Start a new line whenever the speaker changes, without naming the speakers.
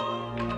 Bye.